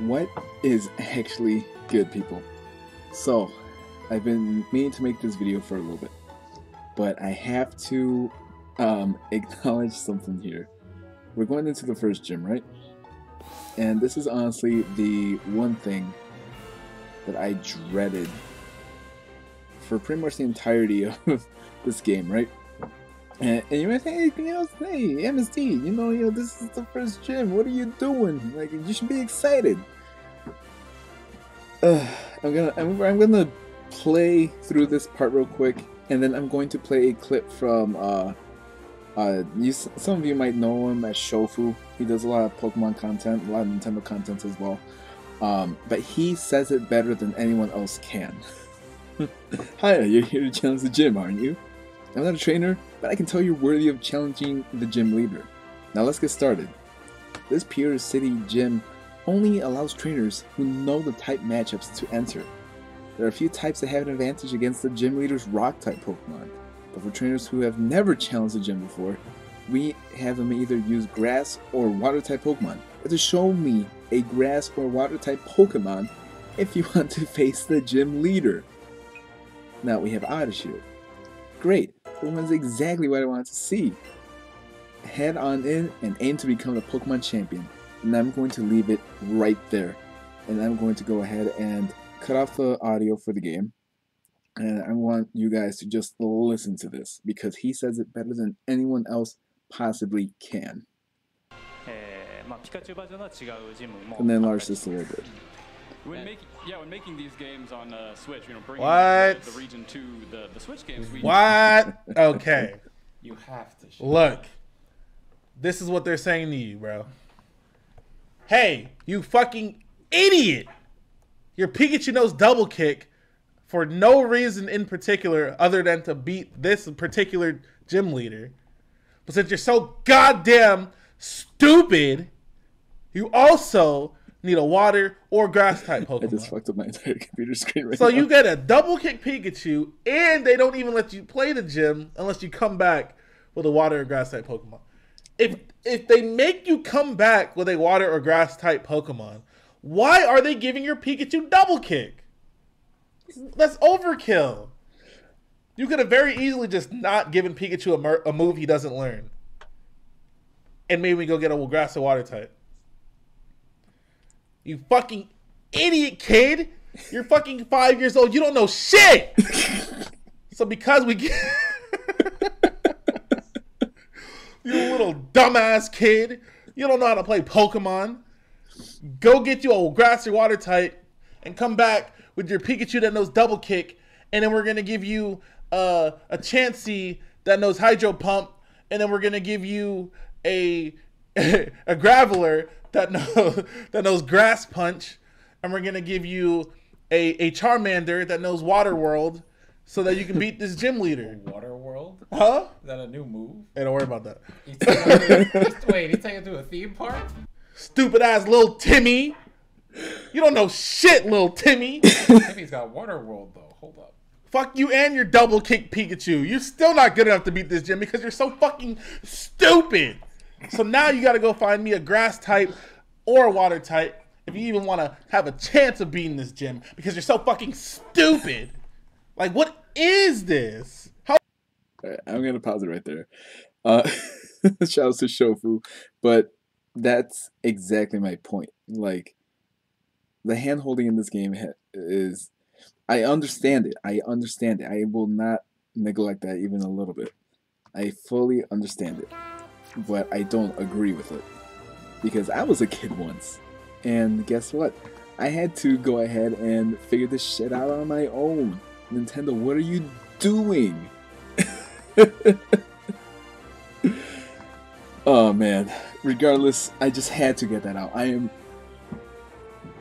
what is actually good, people? So, I've been meaning to make this video for a little bit, but I have to um, acknowledge something here. We're going into the first gym, right? And this is honestly the one thing that I dreaded for pretty much the entirety of this game, right? And, and you might think, hey, know, hey, MSD, you know, know, this is the first gym. What are you doing? Like, you should be excited. Uh, I'm gonna, I'm, I'm gonna play through this part real quick, and then I'm going to play a clip from, uh, uh, you, some of you might know him as Shofu. He does a lot of Pokemon content, a lot of Nintendo content as well. Um, but he says it better than anyone else can. Hi, you're here to challenge the gym, aren't you? I'm not a trainer, but I can tell you're worthy of challenging the gym leader. Now let's get started. This Pewter City gym only allows trainers who know the type matchups to enter. There are a few types that have an advantage against the gym leader's rock type Pokemon, but for trainers who have never challenged the gym before, we have them either use grass or water type Pokemon. But to show me a grass or water type Pokemon if you want to face the gym leader. Now we have Oddish. Great, Pokemon's exactly what I wanted to see. Head on in and aim to become the Pokemon champion. And I'm going to leave it right there. And I'm going to go ahead and cut off the audio for the game. And I want you guys to just listen to this because he says it better than anyone else possibly can. And then enlarge this a little bit. When making, yeah, when making these games on uh, Switch, you know, bringing What? The, the region to the, the Switch games, we What? Okay. You have to. Show. Look. This is what they're saying to you, bro. Hey, you fucking idiot! Your Pikachu knows double kick for no reason in particular other than to beat this particular gym leader. But since you're so goddamn stupid, you also need a water or grass type Pokemon. I just fucked up my entire computer screen right So now. you get a double kick Pikachu, and they don't even let you play the gym unless you come back with a water or grass type Pokemon. If if they make you come back with a water or grass type Pokemon, why are they giving your Pikachu double kick? That's overkill. You could have very easily just not given Pikachu a, mer- a move he doesn't learn, and made me go get a grass or water type. You fucking idiot kid! You're fucking five years old. You don't know shit. so because we get you little dumbass kid, you don't know how to play Pokemon. Go get you a grass or water type, and come back with your Pikachu that knows double kick, and then we're gonna give you uh, a Chansey that knows Hydro Pump, and then we're gonna give you a a Graveler that knows that knows Grass Punch, and we're gonna give you a a Charmander that knows Water World, so that you can beat this gym leader. Water World? Huh? Is that a new move? Hey, don't worry about that. He's taking, wait, he's taking to a theme park? Stupid ass little Timmy. You don't know shit, little Timmy. Timmy's got Water World though. Hold up. Fuck you and your double kick Pikachu. You're still not good enough to beat this gym because you're so fucking stupid. So now you gotta go find me a grass type or a water type if you even wanna have a chance of beating this gym because you're so fucking stupid. Like, what is this? How I'm gonna pause it right there. Uh, shout out to Shofu, but that's exactly my point. Like, the hand holding in this game is, I understand it. I understand it. I will not neglect that even a little bit. I fully understand it, but I don't agree with it because I was a kid once, and guess what? I had to go ahead and figure this shit out on my own. Nintendo, what are you doing? oh man. Regardless, I just had to get that out. I am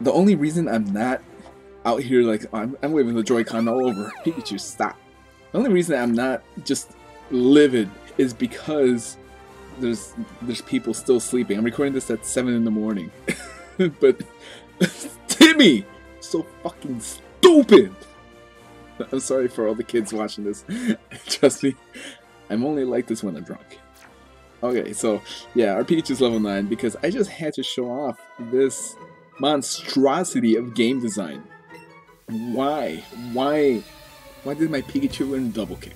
the only reason I'm not out here like I'm, I'm waving the Joy-Con all over. Pikachu, stop. The only reason I'm not just livid is because there's there's people still sleeping. I'm recording this at seven in the morning, but Timmy, so fucking stupid. I'm sorry for all the kids watching this. Trust me, I'm only like this when I'm drunk. Okay, so yeah, our Pikachu's level 9 because I just had to show off this monstrosity of game design. Why? Why? Why did my Pikachu win double kick?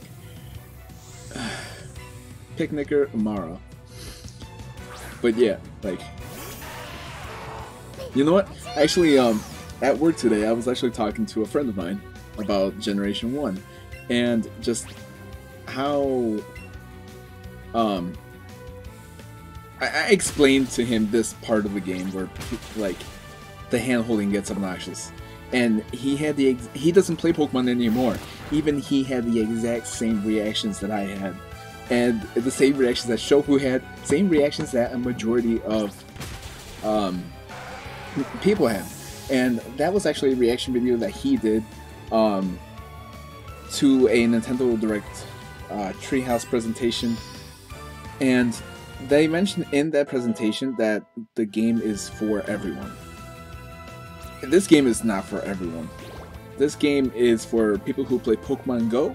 Picnicker Amara. But yeah, like you know what? Actually, um, at work today, I was actually talking to a friend of mine about Generation One, and just how, um, I, I explained to him this part of the game where, like, the hand holding gets obnoxious, and he had the he doesn't play Pokemon anymore. Even he had the exact same reactions that I had, and the same reactions that Shofu had, same reactions that a majority of, um, people had. And that was actually a reaction video that he did um, to a Nintendo Direct uh, Treehouse presentation. And they mentioned in that presentation that the game is for everyone. This game is not for everyone. This game is for people who play Pokemon Go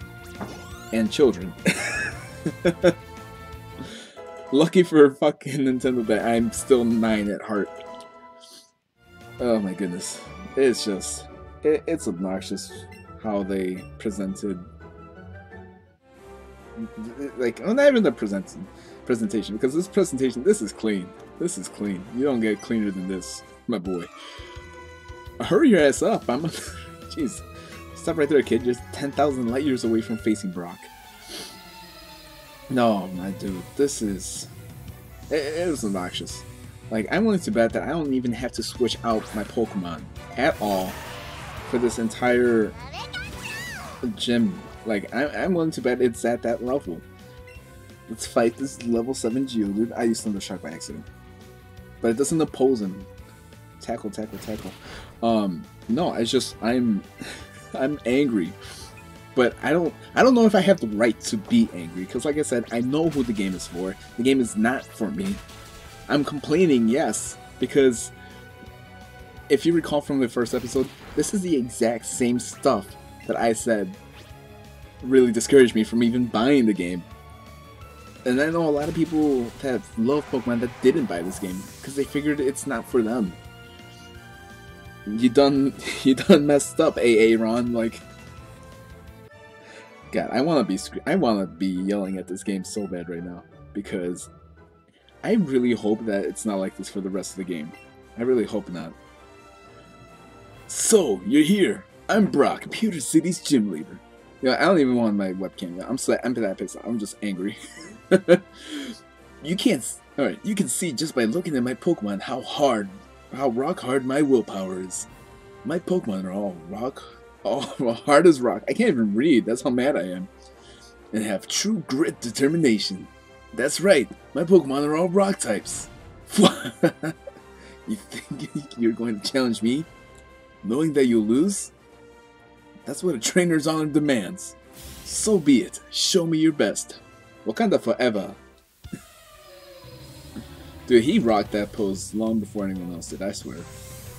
and children. Lucky for fucking Nintendo that I'm still nine at heart. Oh my goodness. It's just, it, it's obnoxious how they presented. Like, well, not even the presented presentation, because this presentation, this is clean. This is clean. You don't get cleaner than this, my boy. Hurry your ass up. I'm. Jeez. Stop right there, kid. Just 10,000 light years away from facing Brock. No, my dude. This is. It, it is obnoxious. Like, I'm willing to bet that I don't even have to switch out my Pokemon at all for this entire gym. Like, I, I'm willing to bet it's at that level. Let's fight this level 7 Geodude. I used Thundershock by accident. But it doesn't oppose him. Tackle, tackle, tackle. Um, no, it's just, I'm, I'm angry. But I don't, I don't know if I have the right to be angry. Because like I said, I know who the game is for. The game is not for me. I'm complaining, yes, because if you recall from the first episode, this is the exact same stuff that I said really discouraged me from even buying the game. And I know a lot of people that love Pokemon that didn't buy this game because they figured it's not for them. You done, you done messed up, AA Ron. Like, God, I want to be, I want to be yelling at this game so bad right now because I really hope that it's not like this for the rest of the game. I really hope not. So, you're here. I'm Brock, Pewter City's gym leader. Yeah, I don't even want my webcam. I'm so I'm that. I'm just angry. you can't. All right, you can see just by looking at my Pokemon how hard, how rock hard my willpower is. My Pokemon are all rock, all hard as rock. I can't even read. That's how mad I am. And have true grit determination. That's right, my Pokemon are all rock types. you think you're going to challenge me, knowing that you'll lose? That's what a trainer's honor demands. So be it. Show me your best. Wakanda forever. Dude, he rocked that pose long before anyone else did, I swear.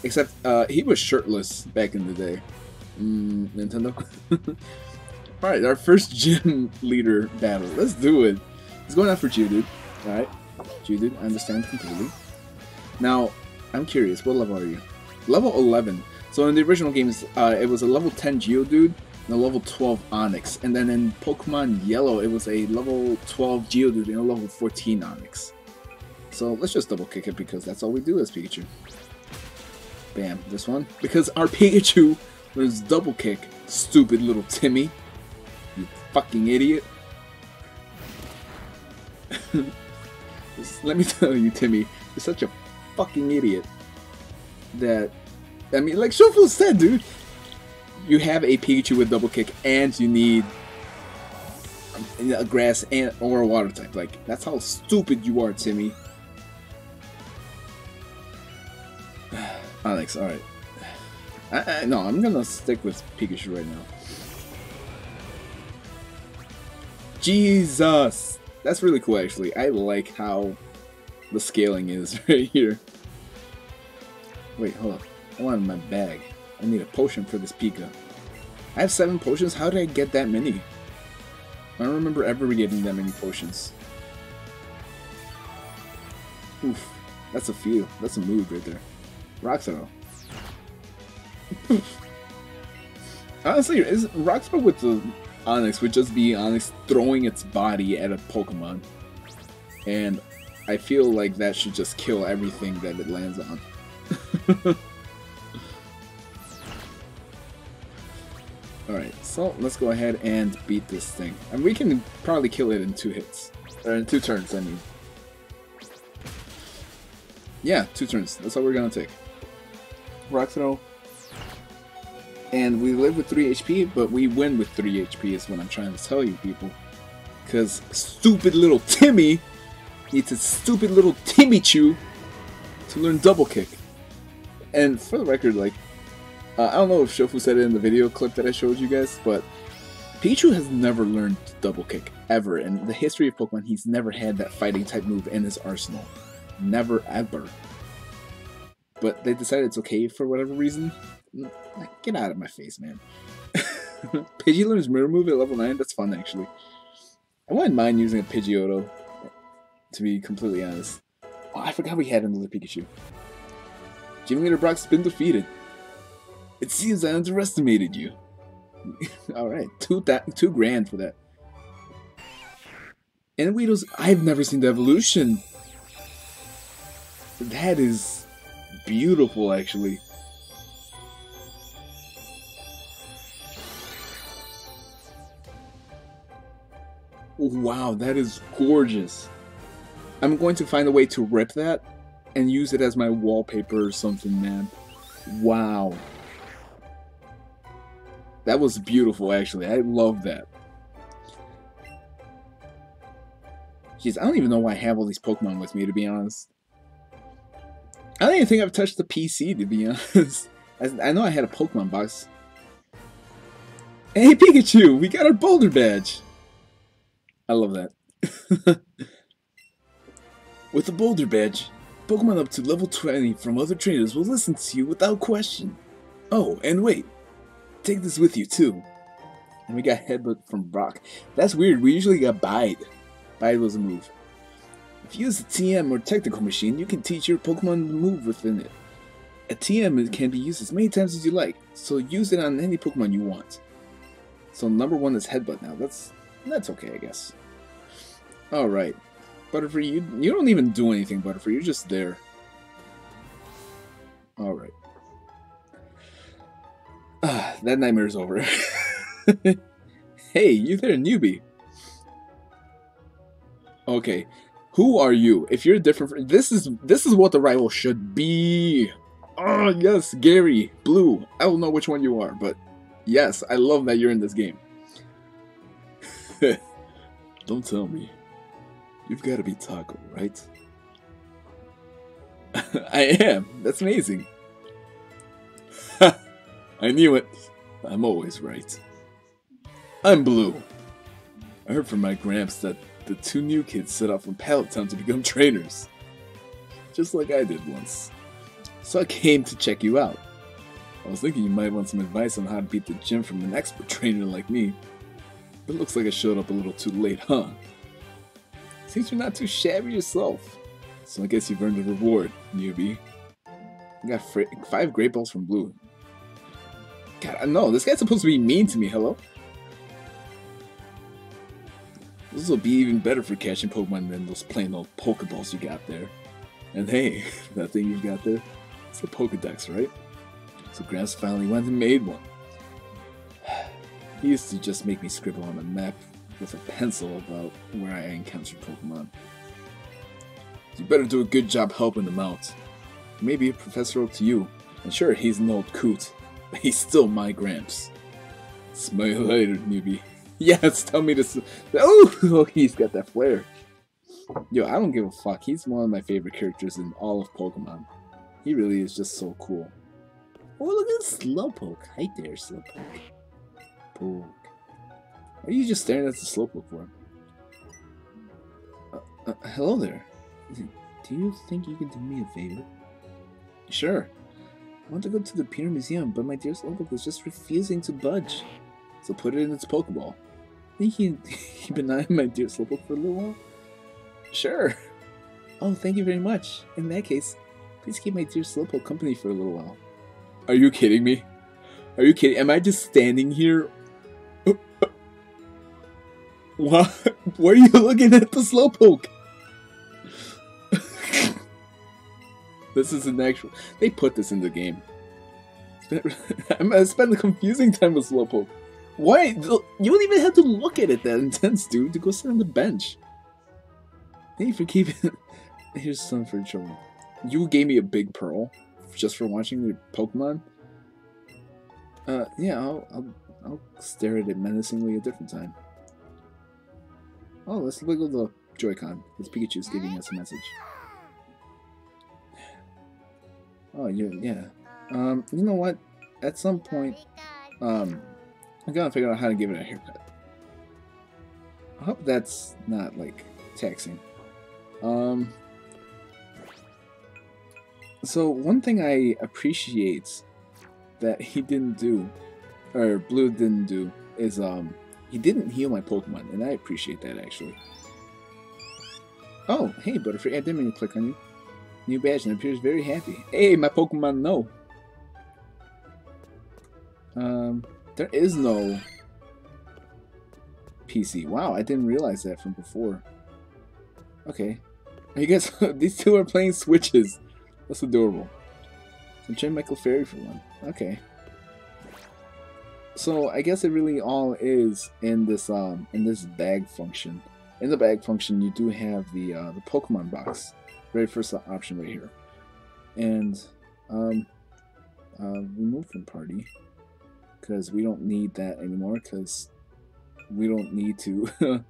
Except, uh, he was shirtless back in the day. Mm, Nintendo? Alright, our first gym leader battle. Let's do it. It's going out for Geodude. Alright. Geodude, I understand completely. Now, I'm curious, what level are you? Level 11. So in the original games, uh, it was a level 10 Geodude and a level 12 Onix. And then in Pokemon Yellow, it was a level 12 Geodude and a level 14 Onix. So let's just double kick it because that's all we do as Pikachu. Bam, this one. Because our Pikachu was double kick, stupid little Timmy. You fucking idiot. Let me tell you, Timmy, you're such a fucking idiot that I mean, like Shofu said, dude, you have a Pikachu with double kick, and you need a grass and or a water type. Like that's how stupid you are, Timmy. Alex, all right. I, no, I'm gonna stick with Pikachu right now. Jesus, that's really cool. Actually, I like how the scaling is right here. Wait, hold up. I want my bag. I need a potion for this Pika. I have seven potions. How did I get that many? I don't remember ever getting that many potions. Oof. That's a few. That's a move right there. Roxanne. Honestly, is Rockspur with the Onix would just be Onix throwing its body at a Pokemon. And I feel like that should just kill everything that it lands on. Alright, so let's go ahead and beat this thing. And we can probably kill it in two hits. Or in two turns, I mean. Yeah, two turns. That's all we're gonna take. Rock throw. And we live with 3 HP, but we win with 3 HP is what I'm trying to tell you people. Because stupid little Timmy needs a stupid little Timmy Chew to learn double kick. And for the record, like, uh, I don't know if Shofu said it in the video clip that I showed you guys, but Pichu has never learned double kick ever. In the history of Pokemon, he's never had that fighting type move in his arsenal. Never ever. But they decided it's okay for whatever reason. Get out of my face, man. Pidgey learns Mirror Move at level 9? That's fun, actually. I wouldn't mind using a Pidgeotto, to be completely honest. Oh, I forgot we had another Pikachu. Leader Brock's been defeated. It seems I underestimated you. Alright, two, two grand for that. And Weedle's, I've never seen the evolution. That is beautiful, actually. Oh, wow, that is gorgeous. I'm going to find a way to rip that and use it as my wallpaper or something, man. Wow. That was beautiful, actually. I love that. Jeez, I don't even know why I have all these Pokemon with me, to be honest. I don't even think I've touched the PC, to be honest. I know I had a Pokemon box. Hey, Pikachu! We got our Boulder Badge! I love that. With the Boulder Badge, Pokemon up to level 20 from other trainers will listen to you without question. Oh, and wait, take this with you too. And we got Headbutt from Brock. That's weird, we usually got Bide. Bide was a move. If you use a TM or technical machine, you can teach your Pokemon to move within it. A TM can be used as many times as you like, so use it on any Pokemon you want. So number one is Headbutt now, that's that's okay I guess. Alright. Butterfree, you, you don't even do anything, Butterfree. You're just there. Alright. Ah, that nightmare's over. hey, you there, newbie. Okay, who are you? If you're different, this is this is what the rival should be. Oh yes, Gary, Blue. I don't know which one you are, but yes, I love that you're in this game. don't tell me. You've got to be Taco, right? I am. That's amazing. I knew it. I'm always right. I'm Blue. I heard from my gramps that the two new kids set off from Pallet Town to become trainers. Just like I did once. So I came to check you out. I was thinking you might want some advice on how to beat the gym from an expert trainer like me. But looks like I showed up a little too late, huh? Seems you're not too shabby yourself. So I guess you've earned a reward, newbie. I got five great balls from Blue. God, I know, this guy's supposed to be mean to me, hello? This will be even better for catching Pokemon than those plain old Pokeballs you got there. And hey, that thing you've got there, it's a Pokedex, right? So Gramps finally went and made one. He used to just make me scribble on a map with a pencil about where I encountered Pokemon. You better do a good job helping them out. Maybe Professor Oak to you. And sure, he's an old coot, but he's still my Gramps. Smile later, newbie. Yes, tell me to. Oh, oh, he's got that flair. Yo, I don't give a fuck. He's one of my favorite characters in all of Pokemon. He really is just so cool. Oh, look at Slowpoke. Hi there, Slowpoke. Poke. Are you just staring at the Slowpoke for? Uh, uh, hello there. Do you think you can do me a favor? Sure. I want to go to the Pewter Museum, but my dear Slowpoke is just refusing to budge. So put it in its Pokeball. Think you an eye on my dear Slowpoke for a little while? Sure. Oh, thank you very much. In that case, please keep my dear Slowpoke company for a little while. Are you kidding me? Are you kidding? Am I just standing here? What? Why are you looking at the slowpoke? this is an actual. They put this in the game. Gonna spend the confusing time with slowpoke. Why? You don't even have to look at it that intense, dude. To go sit on the bench. Thank you for keeping. Here's some for trouble. You gave me a big pearl just for watching your Pokemon. Uh, yeah, I'll, I'll, I'll stare at it menacingly a different time. Oh, let's wiggle the Joy-Con. This Pikachu's giving us a message. Oh, you yeah. Um, you know what? At some point, um, I gotta figure out how to give it a haircut. I hope that's not like taxing. Um. So one thing I appreciate that he didn't do, or Blue didn't do, is um he didn't heal my Pokemon, and I appreciate that actually. Oh, hey Butterfree, I didn't mean to click on you. New badge and appears very happy. Hey, my Pokemon no. Um, there is no PC. Wow, I didn't realize that from before. Okay. I guess these two are playing Switches. That's adorable. So train Michael Fairy for one. Okay. So I guess it really all is in this um in this bag function. In the bag function, you do have the uh, the Pokemon box, very first option right here, and um, uh, remove from party because we don't need that anymore because we don't need to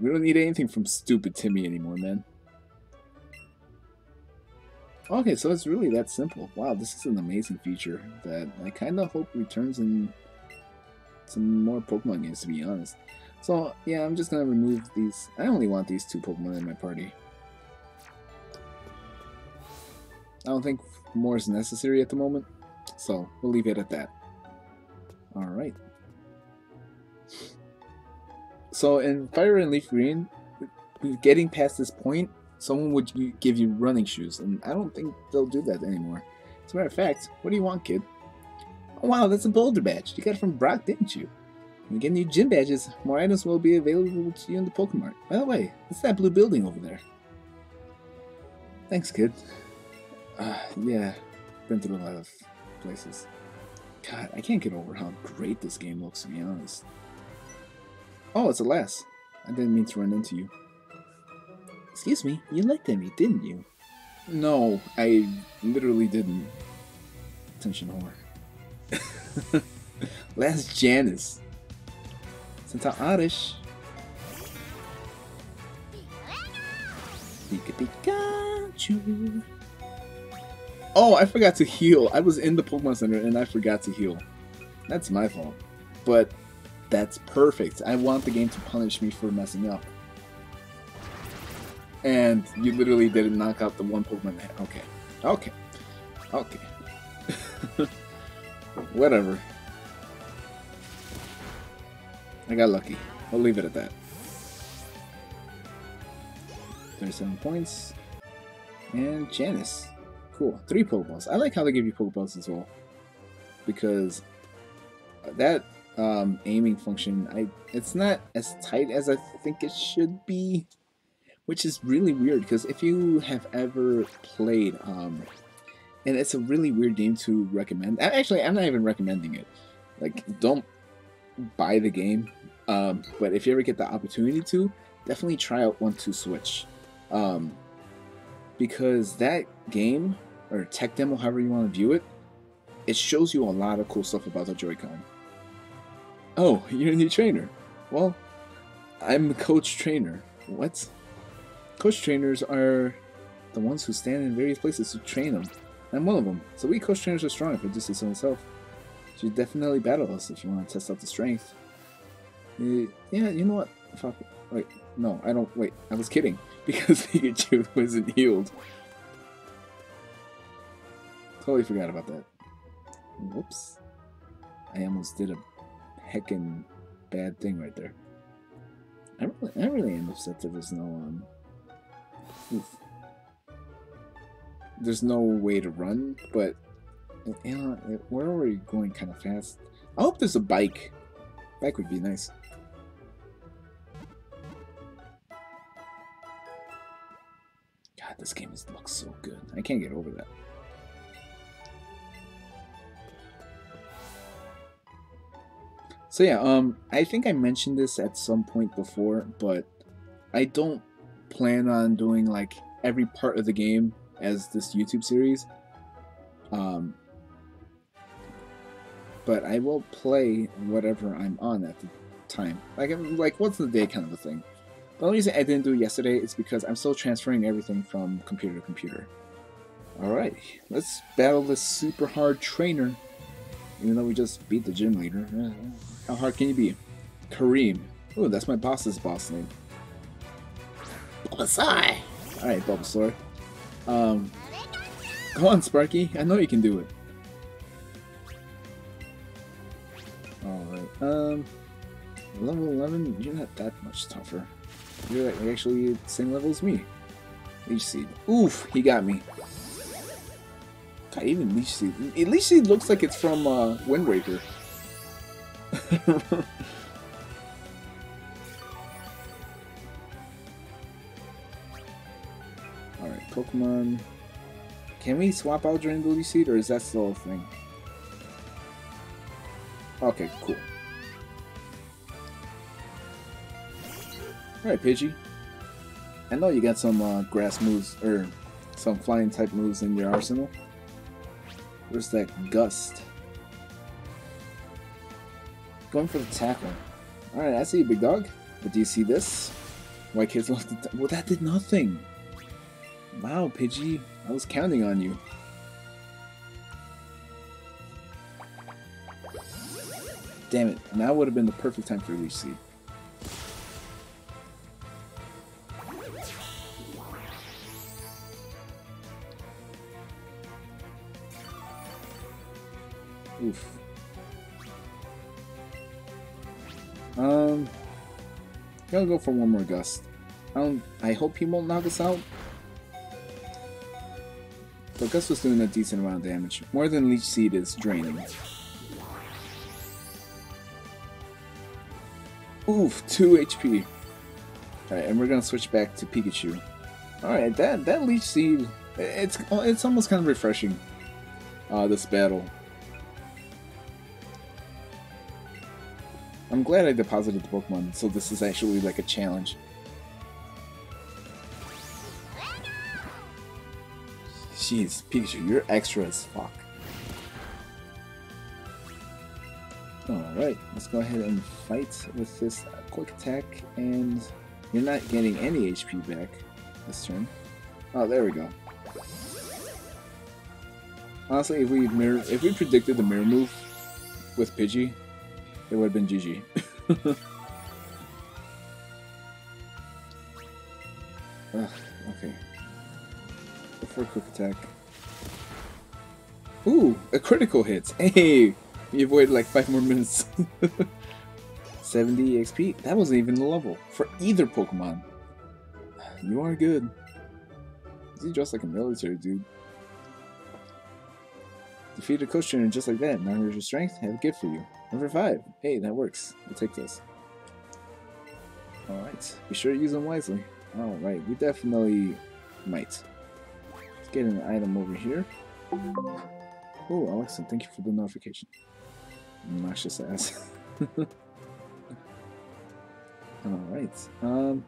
we don't need anything from stupid Timmy anymore, man. Okay, so it's really that simple. Wow, this is an amazing feature that I kind of hope returns in some more Pokemon games, to be honest. So, yeah, I'm just gonna remove these. I only want these two Pokemon in my party. I don't think more is necessary at the moment, so we'll leave it at that. Alright. So, in Fire and Leaf Green, getting past this point, someone would give you running shoes, and I don't think they'll do that anymore. As a matter of fact, what do you want, kid? Oh, wow, that's a boulder badge. You got it from Brock, didn't you? When you get new gym badges, more items will be available to you in the Pokemon. By the way, what's that blue building over there? Thanks, kid. Uh, yeah, been through a lot of places. God, I can't get over how great this game looks, to be honest. Oh, it's a lass. I didn't mean to run into you. Excuse me, you looked at me, didn't you? No, I literally didn't. Attention whore. Last Janice. Santa Arish. Pika Pikachu. Oh, I forgot to heal. I was in the Pokemon Center and I forgot to heal. That's my fault. But that's perfect. I want the game to punish me for messing up. And you literally didn't knock out the one Pokemon Okay. Okay. Okay. Whatever. I got lucky. We'll leave it at that. 37 points. And Janice. Cool. Three Pokeballs. I like how they give you Pokeballs as well. Because that um, aiming function, I it's not as tight as I think it should be. Which is really weird, because if you have ever played, um, and it's a really weird game to recommend. Actually, I'm not even recommending it. Like, don't buy the game. Um, but if you ever get the opportunity to, definitely try out 1-2-Switch. Um, because that game, or tech demo, however you want to view it, it shows you a lot of cool stuff about the Joy-Con. Oh, you're a new trainer. Well, I'm a coach trainer. What? Coach trainers are the ones who stand in various places to train them. I'm one of them. So we coach trainers are strong, if I just so myself. You should definitely battle us if you want to test out the strength. Uh, yeah, you know what? Fuck. Wait, no, I don't. Wait, I was kidding. Because Pikachu wasn't healed. Totally forgot about that. Whoops. I almost did a heckin' bad thing right there. I really, I really am upset that there's no, um... Oof. There's no way to run, but You know, we're already going kind of fast. I hope there's a bike. Bike would be nice. God, this game is, looks so good. I can't get over that. So yeah, um, I think I mentioned this at some point before, but I don't plan on doing like every part of the game as this YouTube series. Um, but I will play whatever I'm on at the time. Like, I'm- like once in a day kind of a thing. The only reason I didn't do it yesterday is because I'm still transferring everything from computer to computer. Alright, let's battle this super hard trainer. Even though we just beat the gym leader. Eh, How hard can you be? Kareem. Oh, that's my boss's boss name. Bulbasaur! Alright, Bulbasaur. Um, go on, Sparky. I know you can do it. Alright, um, level 11, you're not that much tougher. You're actually the same level as me. Leech Seed. Oof, he got me. God, even Leech Seed. Leech Seed looks like it's from uh, Wind Waker. Alright, Pokemon. Can we swap out the Leech Seed, or is that still a thing? Okay, cool. Alright, Pidgey. I know you got some uh, grass moves, or some flying type moves in your arsenal. Where's that Gust? Going for the tackle. Alright, I see you, big dog. But do you see this? White kids left the Well, that did nothing. Wow, Pidgey. I was counting on you. Damn it. Now would have been the perfect time for Leech Seed. Oof. Um, gotta go for one more gust. I don't. I hope he won't knock us out. But Gust was doing a decent amount of damage, more than Leech Seed is draining. Oof, two HP. Alright, and we're gonna switch back to Pikachu. Alright, that that Leech Seed, it's it's almost kind of refreshing. Uh, this battle. I'm glad I deposited the Pokemon, so this is actually like a challenge. Jeez, Pikachu, you're extra as fuck. Alright, let's go ahead and fight with this quick attack, and you're not getting any HP back this turn. Oh, there we go. Honestly, if we mirror, if we predicted the mirror move with Pidgey, it would have been GG. Ugh, ah, okay. For a quick attack. Ooh, a critical hit. Hey, we avoided like five more minutes. 70 XP. That wasn't even the level for either Pokemon. You are good. He's dressed like a military dude. Defeat a coach trainer just like that. Now here's your strength. Have a gift for you. Number five. Hey, that works. We'll take this. Alright. Be sure to use them wisely. Alright, we definitely might. Get an item over here. Oh, Alexa, thank you for the notification. Obnoxious ass. Alright. Um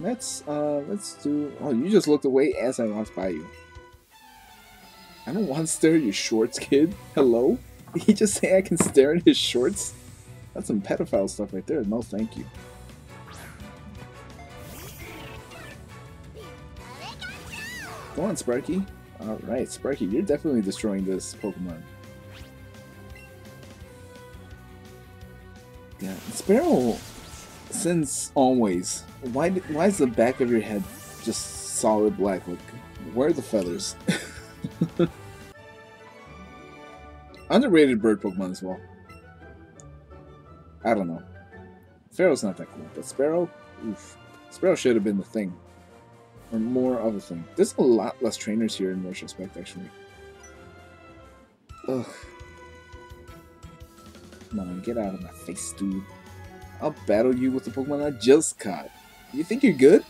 let's uh let's do oh you just looked away as I walked by you. I don't want to stare at your shorts, kid. Hello? Did he just say I can stare at his shorts? That's some pedophile stuff right there. No, thank you. Go on, Sparky. Alright, Sparky, you're definitely destroying this Pokemon. Yeah, Spearow, since always, why why is the back of your head just solid black? Like, where are the feathers? Underrated bird Pokemon as well. I don't know. Fearow's not that cool, but Spearow, oof. Spearow should have been the thing. Or more of a thing. There's a lot less trainers here in retrospect, actually. Ugh. Come on, get out of my face, dude. I'll battle you with the Pokemon I just caught. You think you're good?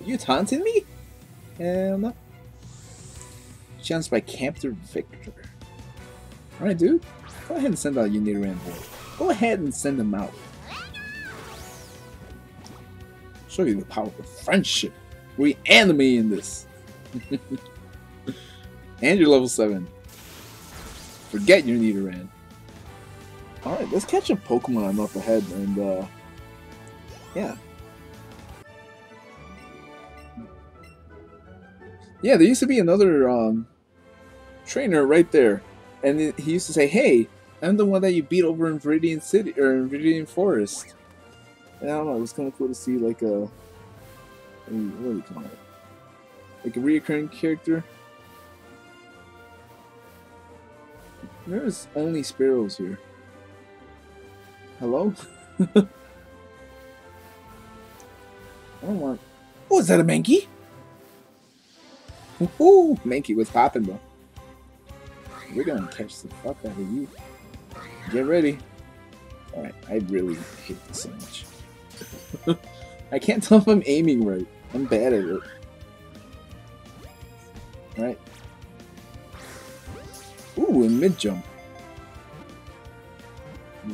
Are you taunting me? Hell no. Chance by Captain Victor. Alright, dude. Go ahead and send out your boy. Go ahead and send them out. Show you the power of friendship. We animating this. and you're level 7. Forget your Nidoran. Alright, let's catch a Pokemon up ahead and, uh, yeah. Yeah, there used to be another, um, trainer right there. And he used to say, hey, I'm the one that you beat over in Viridian City, or in Viridian Forest. And I don't know, it was kind of cool to see, like, a, what do you call it? Like a reoccurring character. There's only Spearows here. Hello? I don't want. Oh, is that a Mankey? Ooh, Mankey was popping though. We're gonna catch the fuck out of you. Get ready. Alright, I really hate this so much. I can't tell if I'm aiming right. I'm bad at it. Alright. Ooh, a mid jump.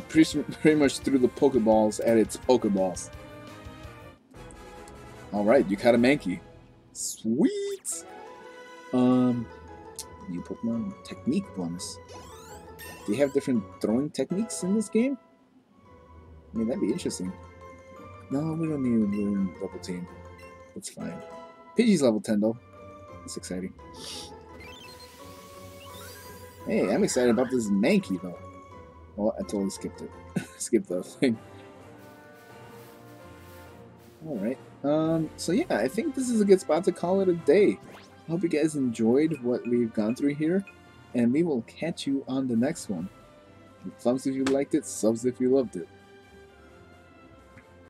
Pretty, pretty much threw the Pokeballs at its Pokeballs. Alright, you caught a Mankey. Sweet! Um, new Pokemon technique bonus. Do you have different throwing techniques in this game? I mean, that'd be interesting. No, we don't need to learn double team. That's fine. Pidgey's level 10 though. That's exciting. Hey, I'm excited about this Mankey though. Well, I totally skipped it. skipped the thing. Alright. Um, so yeah, I think this is a good spot to call it a day. I hope you guys enjoyed what we've gone through here, and we will catch you on the next one. Thumbs if you liked it, subs if you loved it.